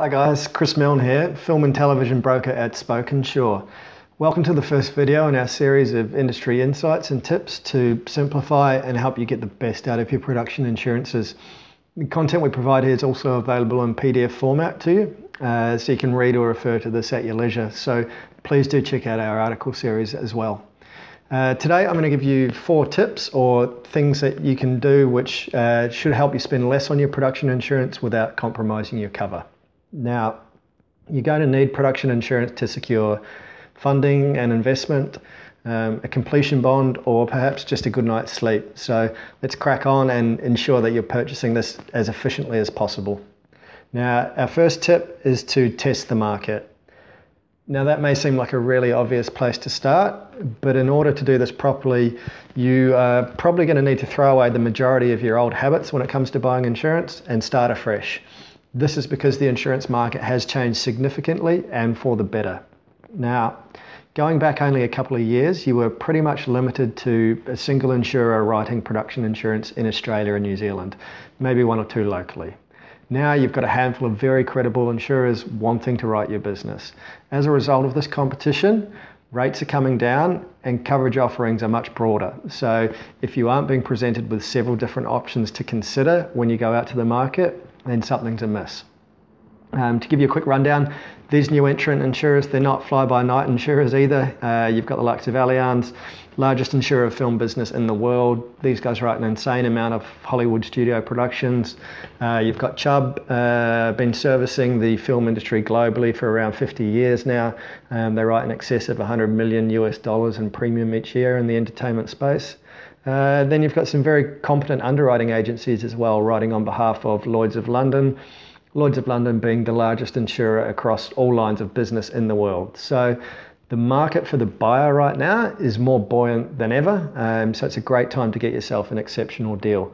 Hi guys, Chris Milne here, film and television broker at Spoke Insure. Welcome to the first video in our series of industry insights and tips to simplify and help you get the best out of your production insurances. The content we provide here is also available in PDF format to you, uh, so you can read or refer to this at your leisure. So please do check out our article series as well. Uh, today I'm going to give you four tips or things that you can do which uh, should help you spend less on your production insurance without compromising your cover. Now, you're going to need production insurance to secure funding and investment, um, a completion bond, or perhaps just a good night's sleep. So let's crack on and ensure that you're purchasing this as efficiently as possible. Now, our first tip is to test the market. Now, that may seem like a really obvious place to start, but in order to do this properly, you are probably going to need to throw away the majority of your old habits when it comes to buying insurance and start afresh. This is because the insurance market has changed significantly and for the better. Now, going back only a couple of years, you were pretty much limited to a single insurer writing production insurance in Australia and New Zealand, maybe one or two locally. Now you've got a handful of very credible insurers wanting to write your business. As a result of this competition, rates are coming down and coverage offerings are much broader. So if you aren't being presented with several different options to consider when you go out to the market, then something's amiss. Um, to give you a quick rundown, these new entrant insurers, they're not fly-by-night insurers either. Uh, you've got the likes of Allianz, largest insurer of film business in the world. These guys write an insane amount of Hollywood studio productions. Uh, you've got Chubb, uh, been servicing the film industry globally for around 50 years now. Um, they write in excess of 100 million US dollars in premium each year in the entertainment space. Uh, then you've got some very competent underwriting agencies as well, writing on behalf of Lloyd's of London. Lloyd's of London being the largest insurer across all lines of business in the world. So the market for the buyer right now is more buoyant than ever. Um, so it's a great time to get yourself an exceptional deal.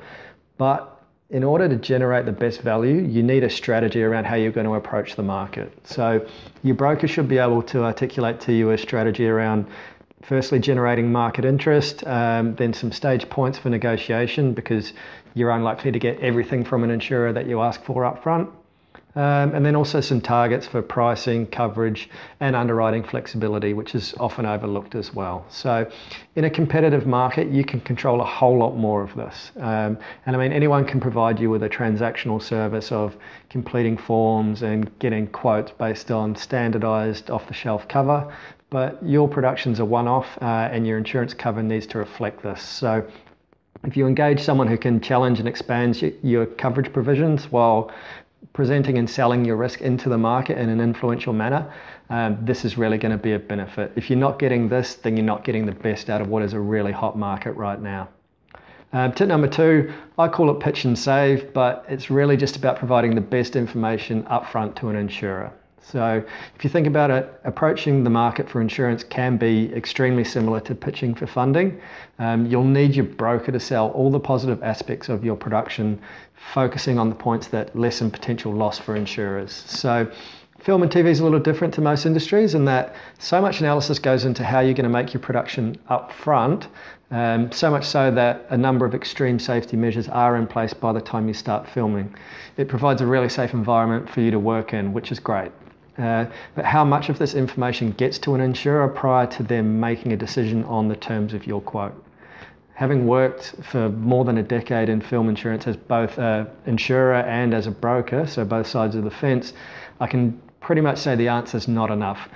But in order to generate the best value, you need a strategy around how you're going to approach the market. So your broker should be able to articulate to you a strategy around firstly generating market interest, um, then some stage points for negotiation because you're unlikely to get everything from an insurer that you ask for up front. Um, and then also some targets for pricing, coverage, and underwriting flexibility, which is often overlooked as well. So, in a competitive market, you can control a whole lot more of this. Um, and I mean, anyone can provide you with a transactional service of completing forms and getting quotes based on standardized off the shelf cover but your production's a one-off uh, and your insurance cover needs to reflect this. So if you engage someone who can challenge and expand your coverage provisions while presenting and selling your risk into the market in an influential manner, um, this is really going to be a benefit. If you're not getting this, then you're not getting the best out of what is a really hot market right now. Um, tip number two, I call it pitch and save, but it's really just about providing the best information upfront to an insurer. So if you think about it, approaching the market for insurance can be extremely similar to pitching for funding. Um, you'll need your broker to sell all the positive aspects of your production, focusing on the points that lessen potential loss for insurers. So film and TV is a little different to most industries in that so much analysis goes into how you're going to make your production up front, um, so much so that a number of extreme safety measures are in place by the time you start filming. It provides a really safe environment for you to work in, which is great. Uh, but how much of this information gets to an insurer prior to them making a decision on the terms of your quote? Having worked for more than a decade in film insurance as both an insurer and as a broker, so both sides of the fence, I can pretty much say the answer is not enough.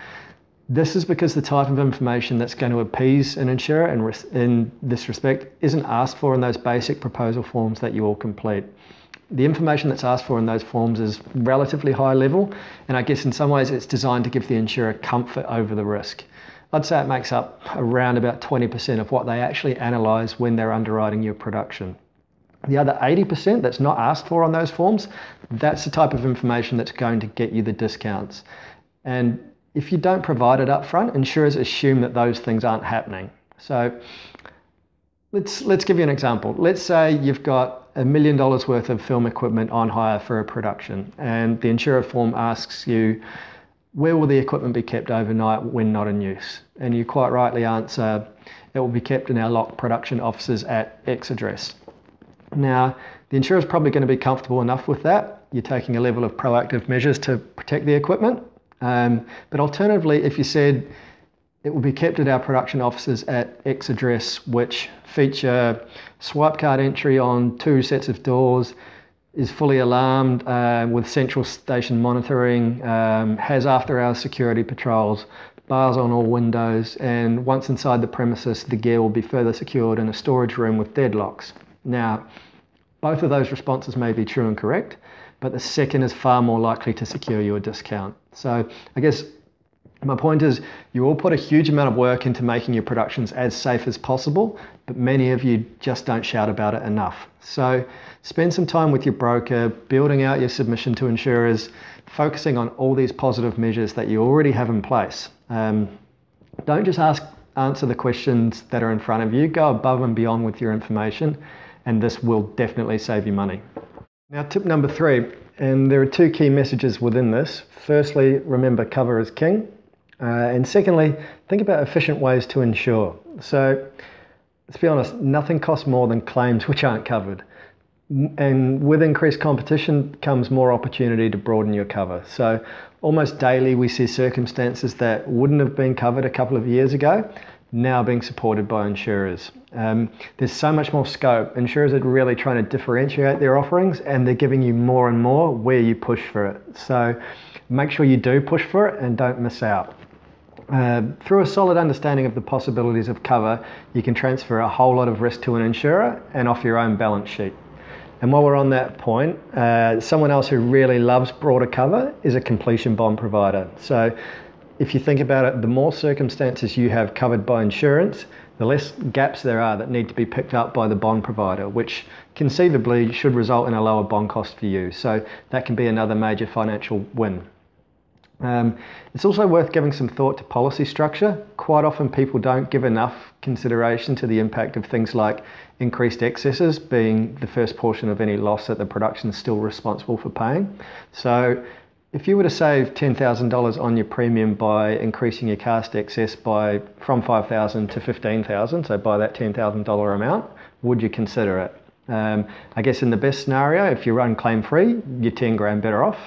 This is because the type of information that's going to appease an insurer in, in this respect isn't asked for in those basic proposal forms that you all complete the information that's asked for in those forms is relatively high level, and I guess in some ways it's designed to give the insurer comfort over the risk. I'd say it makes up around about 20% of what they actually analyse when they're underwriting your production. The other 80% that's not asked for on those forms, that's the type of information that's going to get you the discounts. And if you don't provide it up front, insurers assume that those things aren't happening. So let's, let's give you an example. Let's say you've got a million dollars worth of film equipment on hire for a production, and the insurer form asks you, where will the equipment be kept overnight when not in use? And you quite rightly answer, it will be kept in our locked production offices at X address. Now, the insurer is probably going to be comfortable enough with that, you're taking a level of proactive measures to protect the equipment. Um, but alternatively, if you said it will be kept at our production offices at X address, which feature swipe card entry on two sets of doors, is fully alarmed uh, with central station monitoring, um, has after hours security patrols, bars on all windows, and once inside the premises, the gear will be further secured in a storage room with deadlocks. Now, both of those responses may be true and correct, but the second is far more likely to secure you a discount. So, I guess my point is, you all put a huge amount of work into making your productions as safe as possible, but many of you just don't shout about it enough. So, spend some time with your broker, building out your submission to insurers, focusing on all these positive measures that you already have in place. Um, don't just ask, answer the questions that are in front of you, go above and beyond with your information, and this will definitely save you money. Now, tip number three, and there are two key messages within this. Firstly, remember cover is king. Uh, and secondly, think about efficient ways to insure. So, let's be honest, nothing costs more than claims which aren't covered. And with increased competition comes more opportunity to broaden your cover. So, almost daily, we see circumstances that wouldn't have been covered a couple of years ago now being supported by insurers. Um, there's so much more scope. Insurers are really trying to differentiate their offerings and they're giving you more and more where you push for it. So make sure you do push for it and don't miss out. Uh, through a solid understanding of the possibilities of cover, you can transfer a whole lot of risk to an insurer and off your own balance sheet. And while we're on that point, uh, someone else who really loves broader cover is a completion bond provider. So, if you think about it, the more circumstances you have covered by insurance, the less gaps there are that need to be picked up by the bond provider, which conceivably should result in a lower bond cost for you. So, that can be another major financial win. Um, it's also worth giving some thought to policy structure. Quite often, people don't give enough consideration to the impact of things like increased excesses being the first portion of any loss that the production is still responsible for paying. So, if you were to save $10,000 on your premium by increasing your cast excess by from 5,000 to 15,000, so by that $10,000 amount, would you consider it? Um, I guess in the best scenario, if you run claim free, you're 10 grand better off.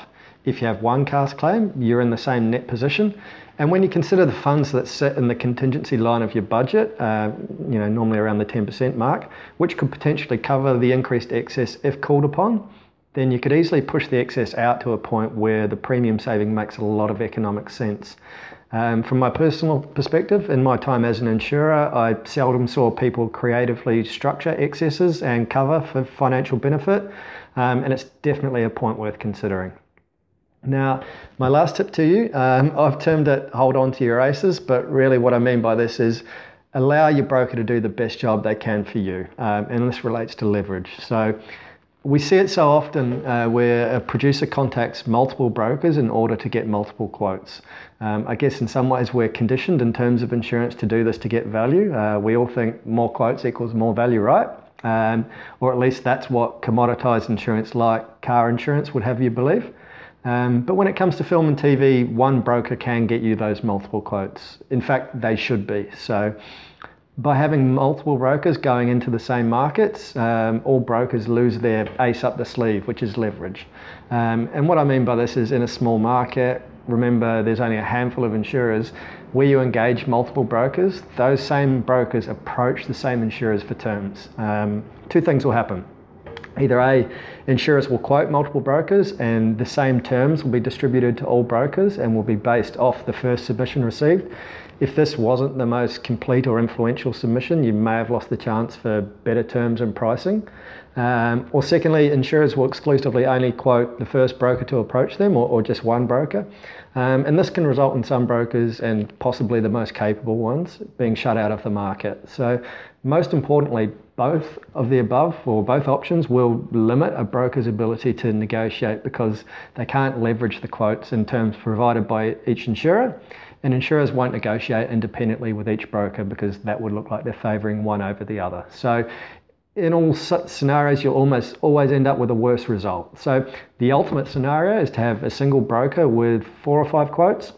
If you have one cast claim, you're in the same net position. And when you consider the funds that sit in the contingency line of your budget, uh, you know, normally around the 10% mark, which could potentially cover the increased excess if called upon, then you could easily push the excess out to a point where the premium saving makes a lot of economic sense. Um, from my personal perspective, in my time as an insurer, I seldom saw people creatively structure excesses and cover for financial benefit, um, and it's definitely a point worth considering. Now, my last tip to you, um, I've termed it hold on to your aces, but really what I mean by this is allow your broker to do the best job they can for you. Um, and this relates to leverage. So we see it so often uh, where a producer contacts multiple brokers in order to get multiple quotes. Um, I guess in some ways we're conditioned in terms of insurance to do this to get value. Uh, we all think more quotes equals more value, right? Um, or at least that's what commoditized insurance like car insurance would have you believe. Um, but when it comes to film and TV, one broker can get you those multiple quotes. In fact, they should be. So by having multiple brokers going into the same markets, um, all brokers lose their ace up the sleeve, which is leverage. Um, and what I mean by this is in a small market, remember there's only a handful of insurers, where you engage multiple brokers, those same brokers approach the same insurers for terms. Um, two things will happen. Either A, insurers will quote multiple brokers and the same terms will be distributed to all brokers and will be based off the first submission received. If this wasn't the most complete or influential submission, you may have lost the chance for better terms and pricing. Um, or secondly, insurers will exclusively only quote the first broker to approach them or, or just one broker. Um, and this can result in some brokers and possibly the most capable ones being shut out of the market. So most importantly, both of the above or both options will limit a broker's ability to negotiate because they can't leverage the quotes and terms provided by each insurer. And insurers won't negotiate independently with each broker because that would look like they're favouring one over the other. So in all scenarios, you'll almost always end up with a worse result. So the ultimate scenario is to have a single broker with four or five quotes.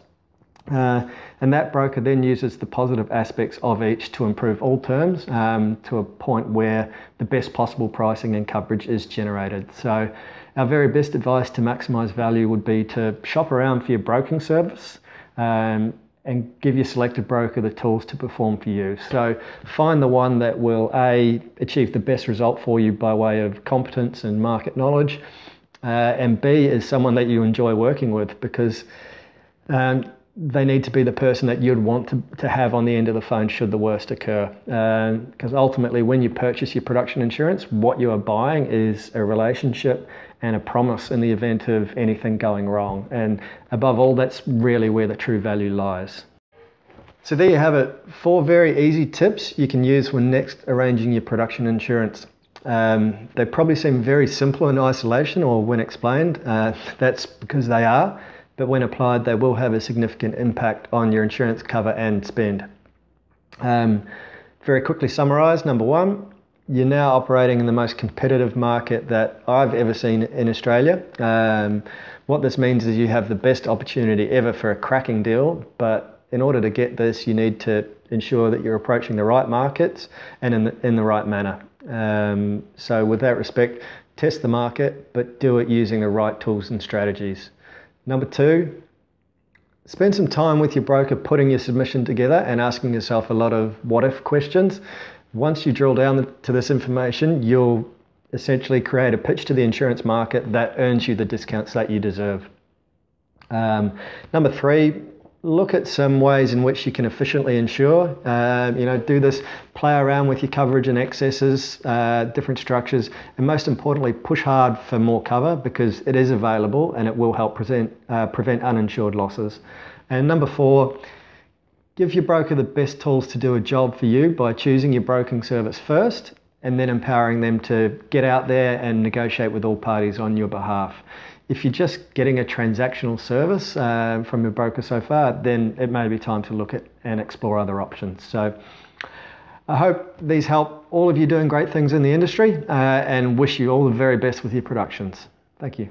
Uh, and that broker then uses the positive aspects of each to improve all terms um, to a point where the best possible pricing and coverage is generated. So our very best advice to maximize value would be to shop around for your broking service. Um, and give your selected broker the tools to perform for you. So find the one that will A, achieve the best result for you by way of competence and market knowledge, uh, and B, is someone that you enjoy working with because um, they need to be the person that you'd want to, to have on the end of the phone should the worst occur. Because um, ultimately, when you purchase your production insurance, what you are buying is a relationship and a promise in the event of anything going wrong. And above all, that's really where the true value lies. So there you have it, four very easy tips you can use when next arranging your production insurance. Um, they probably seem very simple in isolation or when explained. Uh, that's because they are but when applied, they will have a significant impact on your insurance cover and spend. Um, very quickly summarised, number one, you're now operating in the most competitive market that I've ever seen in Australia. Um, what this means is you have the best opportunity ever for a cracking deal, but in order to get this, you need to ensure that you're approaching the right markets and in the, in the right manner. Um, so, with that respect, test the market, but do it using the right tools and strategies. Number two, spend some time with your broker putting your submission together and asking yourself a lot of what if questions. Once you drill down to this information, you'll essentially create a pitch to the insurance market that earns you the discounts that you deserve. Um, number three, look at some ways in which you can efficiently insure. Uh, you know, do this, play around with your coverage and excesses, uh, different structures, and most importantly, push hard for more cover because it is available and it will help present, uh, prevent uninsured losses. And number four, give your broker the best tools to do a job for you by choosing your broking service first and then empowering them to get out there and negotiate with all parties on your behalf. If you're just getting a transactional service uh, from your broker so far, then it may be time to look at and explore other options. So I hope these help all of you doing great things in the industry uh, and wish you all the very best with your productions. Thank you.